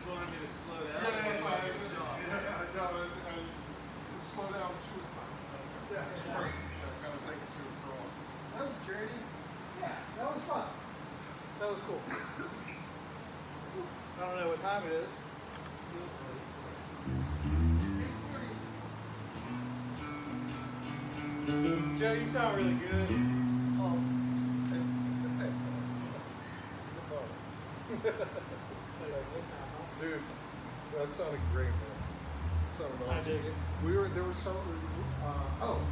just wanted me to slow down. Yeah, yeah, yeah. yeah, no, and, and slow down to a stop. Yeah, yeah. kind of take it to a crawl. That was a journey. Yeah, that was fun. That was cool. I don't know what time it is. Joe, you sound really good. Oh, it, it's all. It's all. Dude, that sounded great, man. That sounded I awesome. dig it. We were there was some uh, oh,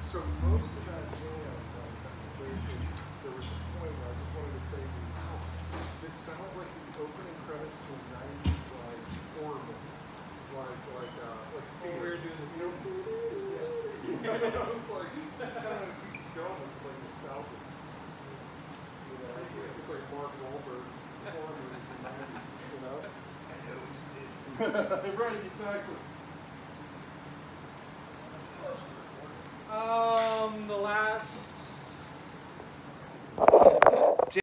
so most of that jam, like, there, there was a point where I just wanted to say, wow, this sounds like the opening credits to a '90s like horror movie, like like uh, like When we were doing the You know, yes. I was like, kind of keeps going. This is like nostalgic. You know, it's it's like Mark Wahlberg know? right, exactly. Um, the last